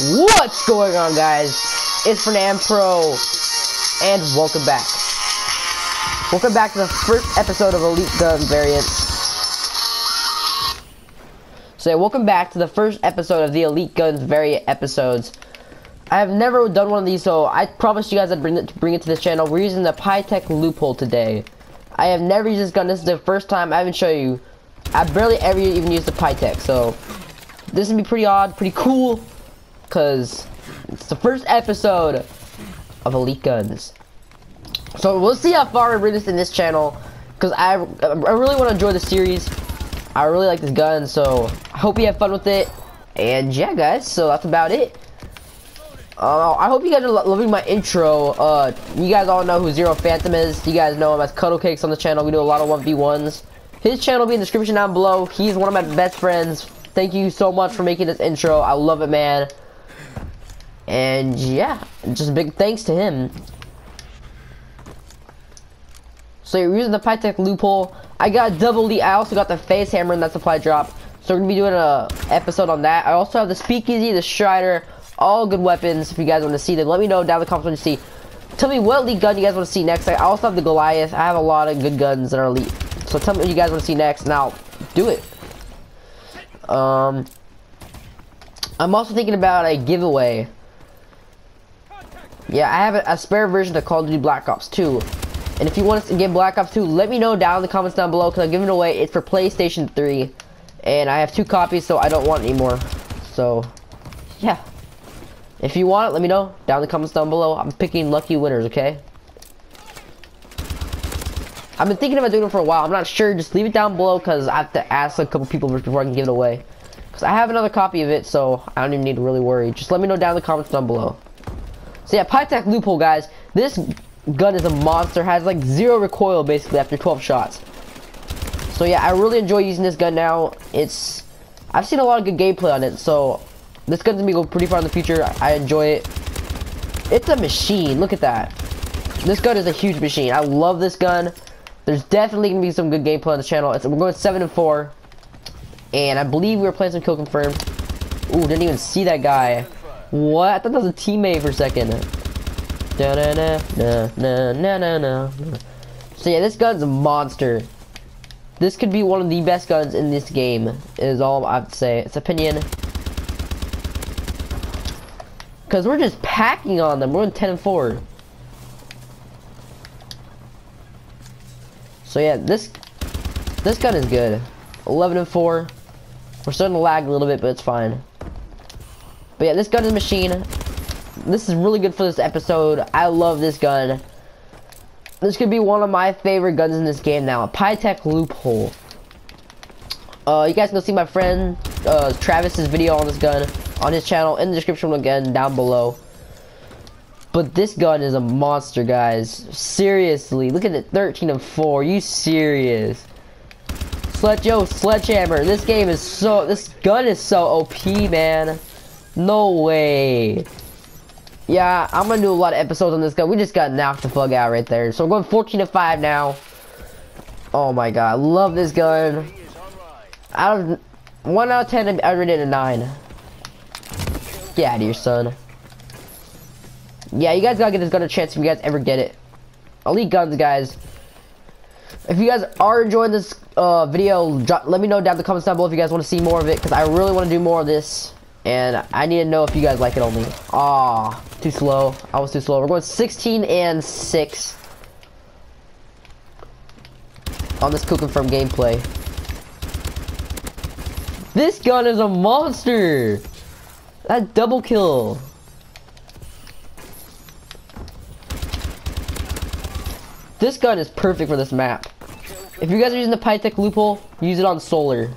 going on, guys? It's Fernand Pro, and welcome back. Welcome back to the first episode of Elite Gun Variants. So, yeah, welcome back to the first episode of the Elite Guns Variant episodes. I have never done one of these, so I promised you guys I'd bring it, bring it to this channel. We're using the Pytaek loophole today. I have never used this gun. This is the first time I haven't shown you. I barely ever even used the Pytaek, so this would be pretty odd, pretty cool, because it's the first episode of Elite Guns. So we'll see how far we bring this in this channel, because I, I really want to enjoy the series. I really like this gun, so I hope you have fun with it. And yeah, guys, so that's about it. Uh, I hope you guys are lo loving my intro. Uh, you guys all know who Xero Phantom is. You guys know him as Cuddle Cakes on the channel. We do a lot of 1v1s. His channel will be in the description down below. He's one of my best friends. Thank you so much for making this intro. I love it, man. And yeah, just big thanks to him. So you're using the Pytaek loophole. I got double. I also got the face hammer and that supply drop. So we're gonna be doing a episode on that. I also have the Speakeasy, the Strider, all good weapons. If you guys want to see them, let me know down in the comments when you see. Tell me what elite gun you guys want to see next. I also have the Goliath. I have a lot of good guns that are elite. So tell me what you guys want to see next, and I'll do it. Um, I'm also thinking about a giveaway. Yeah, I have a, a spare version of Call of Duty Black Ops 2. And if you want us to get Black Ops 2, let me know down in the comments down below, because I'm giving it away. It's for PlayStation 3. And I have two copies, so I don't want any more. So, yeah. If you want it, let me know down in the comments down below. I'm picking lucky winners, okay? I've been thinking about doing it for a while. I'm not sure. Just leave it down below because I have to ask a couple people before I can give it away. Because I have another copy of it, so I don't even need to really worry. Just let me know down in the comments down below. So yeah, Pytaek loophole, guys. This gun is a monster. Has like zero recoil basically after 12 shots. So yeah, I really enjoy using this gun now. It's I've seen a lot of good gameplay on it, so this gun's gonna be go pretty far in the future. I enjoy it. It's a machine. Look at that. This gun is a huge machine. I love this gun. There's definitely gonna be some good gameplay on the channel. It's, we're going seven and four, and I believe we were playing some kill confirmed. Ooh, didn't even see that guy. What? I thought that was a teammate for a second. Da -na -na, na -na -na -na So yeah, this gun's a monster. This could be one of the best guns in this game, is all I have to say. It's opinion. Because we're just packing on them. We're in 10 and 4. So yeah, this this gun is good. 11 and 4. We're starting to lag a little bit, but it's fine. But yeah, this gun is a machine. This is really good for this episode. I love this gun. This could be one of my favorite guns in this game now. Pytaek loophole. Uh, you guys can see my friend uh, Travis's video on this gun on his channel in the description again down below. But this gun is a monster, guys. Seriously, look at it, 13 and 4. You serious? Sledge, yo, sledgehammer. This game is so. This gun is so OP, man. No way. Yeah, I'm gonna do a lot of episodes on this gun. We just got knocked the fuck out right there. So we're going 14 to 5 now. Oh my god, love this gun. Out of 1 out of 10, I rated a 9. Get out of here, son. Yeah, you guys gotta get this gun a chance if you guys ever get it. Elite guns, guys. If you guys are enjoying this uh, video, let me know down in the comments down below if you guys want to see more of it, because I really want to do more of this. And I need to know if you guys like it only. Ah, too slow. I was too slow. We're going 16 and 6 on this Kill Confirm gameplay. This gun is a monster! That double kill. This gun is perfect for this map. If you guys are using the Pytaek loophole, use it on solar.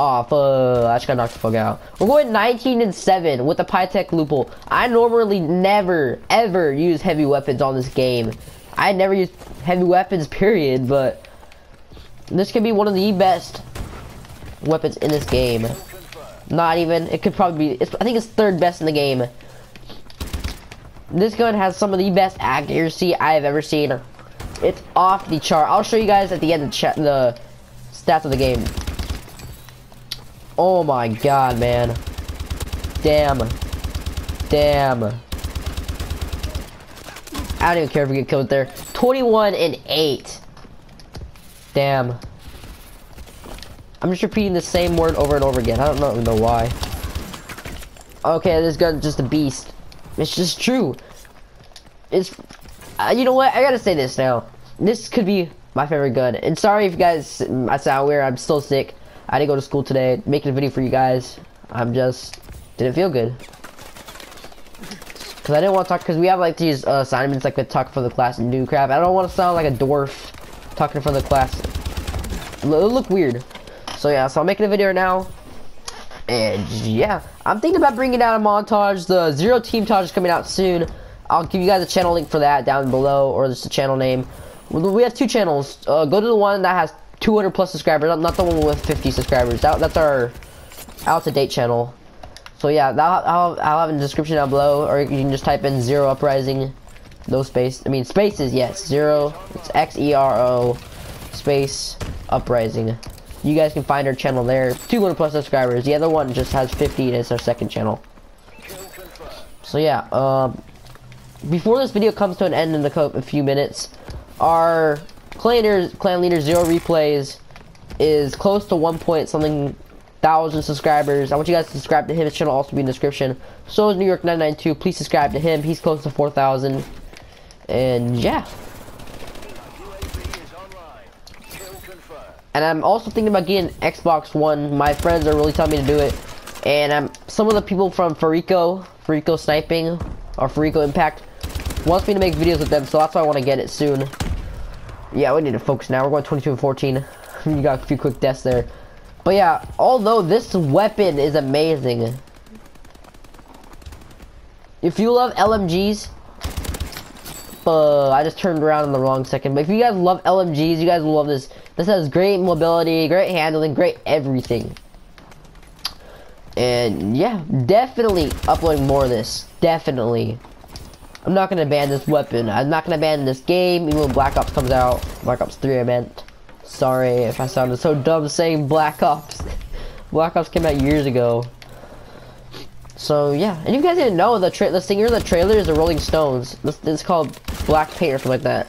Oh, fuck. I just got knocked the fuck out. We're going 19 and 7 with the Pytaek loophole. I normally never, ever use heavy weapons on this game. I never use heavy weapons, period, but this could be one of the best weapons in this game. Not even. It could probably be. I think it's third best in the game. This gun has some of the best accuracy I've ever seen. It's off the chart. I'll show you guys at the end of the, the stats of the game. Oh my god, man. Damn. Damn. I don't even care if we get killed there. 21 and 8. Damn. I'm just repeating the same word over and over again. I don't know, know why. Okay, this gun's just a beast. It's just true. It's, uh, you know what? I gotta say this now. This could be my favorite gun. And sorry if you guys, I sound weird. I'm still sick. I didn't go to school today. Making a video for you guys. I'm just, didn't feel good. Cause I didn't want to talk, cause we have like these uh, assignments like we talk for the class and do crap. I don't want to sound like a dwarf talking for the class. It'll look weird. So yeah, so I'm making a video now. And yeah, I'm thinking about bringing out a montage. The Zero Team Taj is coming out soon. I'll give you guys a channel link for that down below, or just a channel name. We have two channels. Uh, go to the one that has 200 plus subscribers, not, the one with 50 subscribers. That, that's our out-to-date channel. So yeah, that, I'll, I'll have in the description down below, or you can just type in Xero Uprising. No space. I mean, spaces, yes. Zero. It's X-E-R-O space uprising. You guys can find our channel there. 200 plus subscribers. The other one just has 50 and it's our second channel. So yeah, um, before this video comes to an end in a few minutes, our clan leader, clan leader Xero Replayz is close to one point something thousand subscribers. I want you guys to subscribe to him. His channel also be in the description. So is New York 992. Please subscribe to him. He's close to 4,000. And yeah. And I'm also thinking about getting Xbox One. My friends are really telling me to do it. And um, some of the people from Farico, Farico Sniping, or Farico Impact, wants me to make videos with them. So that's why I want to get it soon. Yeah, we need to focus now. We're going 22 and 14. you got a few quick deaths there. But yeah, although this weapon is amazing. If you love LMGs, uh, I just turned around in the wrong second. But if you guys love LMGs, you guys will love this. This has great mobility, great handling, great everything. And yeah, definitely uploading more of this. Definitely. I'm not gonna ban this weapon. I'm not gonna ban this game, even when Black Ops comes out. Black Ops 3 I meant. Sorry if I sounded so dumb saying Black Ops. Black Ops came out years ago. So yeah, and you guys didn't know the the singer of the trailer is the Rolling Stones. This, is called Black Paint or something like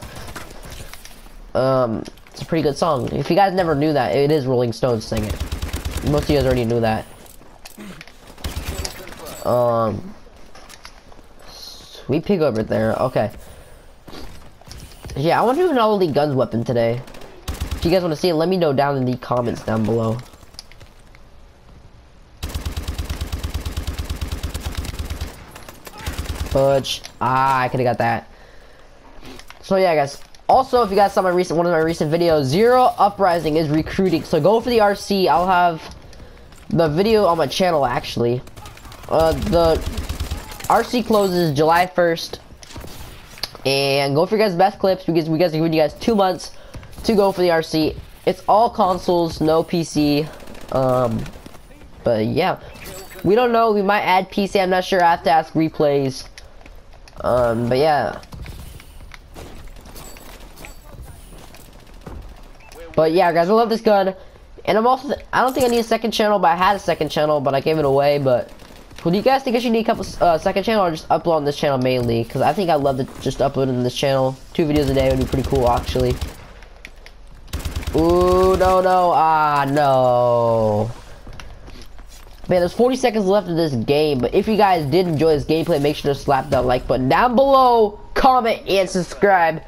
that. Um, it's a pretty good song. If you guys never knew that, it is Rolling Stones singing. Most of you guys already knew that. Um, sweet pig over there. Okay. Yeah, I want to do an all elite guns weapon today. If you guys want to see it, let me know down in the comments down below. Butch. Ah, I could have got that. So yeah, guys. Also, if you guys saw my recent one of my recent videos, Xero Uprising is recruiting. So go for the RC. I'll have the video on my channel actually. Uh, the RC closes July 1st. And go for your guys' best clips because we guys are giving you guys two months to go for the RC. It's all consoles, no PC. Um, but yeah, we don't know. We might add PC. I'm not sure. I have to ask replays. Um, but yeah. But yeah, guys, I love this gun. And I'm also, I don't think I need a second channel, but I had a second channel, but I gave it away. But well, do you guys think I should need a couple uh, second channel or just upload on this channel mainly? Because I think I'd love to just upload on this channel. Two videos a day would be pretty cool, actually. Ooh, no, no, ah, no. Man, there's 40 seconds left of this game, but if you guys did enjoy this gameplay, make sure to slap that like button down below, comment, and subscribe.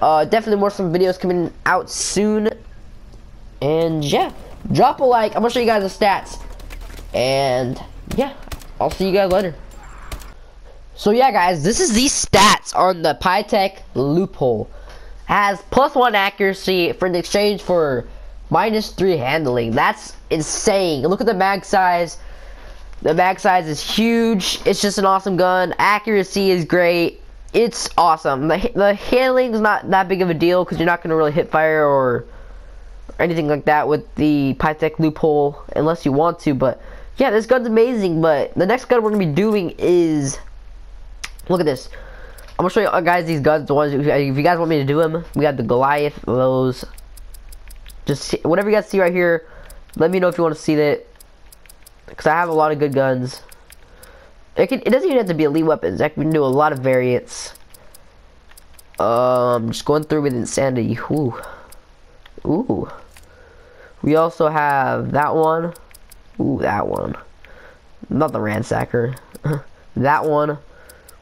Uh, definitely more some videos coming out soon. And yeah, drop a like. I'm gonna show you guys the stats. And yeah, I'll see you guys later. So yeah, guys, this is the stats on the Pytaek loophole has plus one accuracy for the exchange for minus three handling. That's insane. Look at the mag size. The mag size is huge. It's just an awesome gun. Accuracy is great. It's awesome. The, the handling is not that big of a deal because you're not going to really hit fire or, or anything like that with the Pytaek loophole unless you want to. But yeah, this gun's amazing. But the next gun we're to be doing is, look at this. I'm gonna show you guys these guns. The ones if you guys want me to do them, we got the Goliath. Those. Just see, whatever you guys see right here. Let me know if you want to see that. Cause I have a lot of good guns. It, can, it doesn't even have to be elite weapons. I can do a lot of variants. Um, just going through with insanity. Ooh. Ooh. We also have that one. Ooh, that one. Not the ransacker. that one.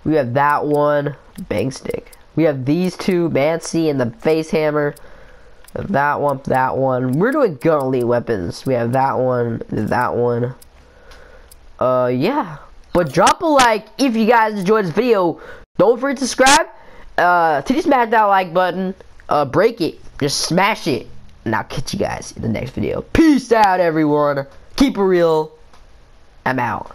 We have that one. Bang stick. We have these two, Mancy and the face hammer. That one, that one. We're doing elite weapons. We have that one, that one. Uh, yeah. But drop a like if you guys enjoyed this video. Don't forget to subscribe. Uh, to smash that like button. Uh, break it. Just smash it. And I'll catch you guys in the next video. Peace out, everyone. Keep it real. I'm out.